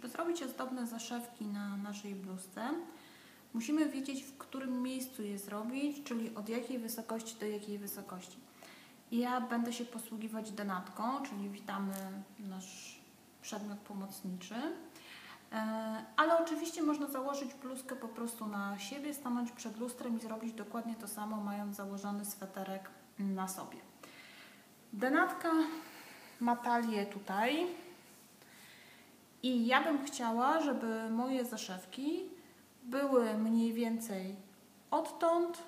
Żeby zrobić ozdobne zaszewki na naszej bluzce, musimy wiedzieć, w którym miejscu je zrobić, czyli od jakiej wysokości do jakiej wysokości. Ja będę się posługiwać denatką, czyli witamy nasz przedmiot pomocniczy. E, ale oczywiście można założyć bluzkę po prostu na siebie, stanąć przed lustrem i zrobić dokładnie to samo, mając założony sweterek na sobie. Denatka ma talię tutaj i ja bym chciała, żeby moje zaszewki były mniej więcej odtąd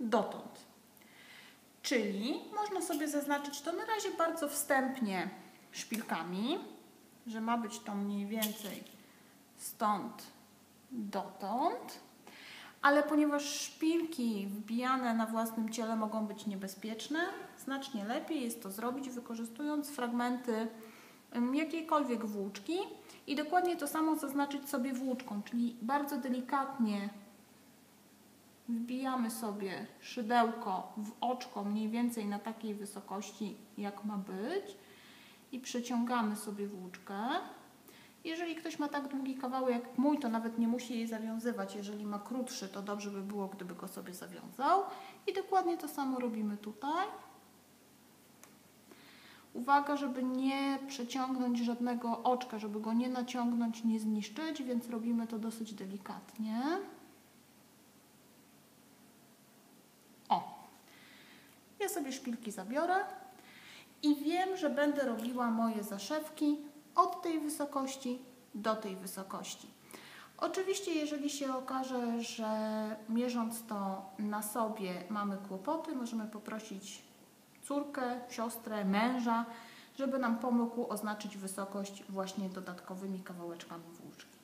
dotąd. Czyli można sobie zaznaczyć to na razie bardzo wstępnie szpilkami, że ma być to mniej więcej stąd dotąd. Ale ponieważ szpilki wbijane na własnym ciele mogą być niebezpieczne, znacznie lepiej jest to zrobić wykorzystując fragmenty jakiejkolwiek włóczki i dokładnie to samo zaznaczyć sobie włóczką, czyli bardzo delikatnie wbijamy sobie szydełko w oczko mniej więcej na takiej wysokości jak ma być i przeciągamy sobie włóczkę. Jeżeli ktoś ma tak długi kawał jak mój, to nawet nie musi jej zawiązywać. Jeżeli ma krótszy, to dobrze by było, gdyby go sobie zawiązał. I dokładnie to samo robimy tutaj. Uwaga, żeby nie przeciągnąć żadnego oczka, żeby go nie naciągnąć, nie zniszczyć, więc robimy to dosyć delikatnie. O! Ja sobie szpilki zabiorę i wiem, że będę robiła moje zaszewki od tej wysokości do tej wysokości. Oczywiście, jeżeli się okaże, że mierząc to na sobie mamy kłopoty, możemy poprosić córkę, siostrę, męża, żeby nam pomógł oznaczyć wysokość właśnie dodatkowymi kawałeczkami włóczki.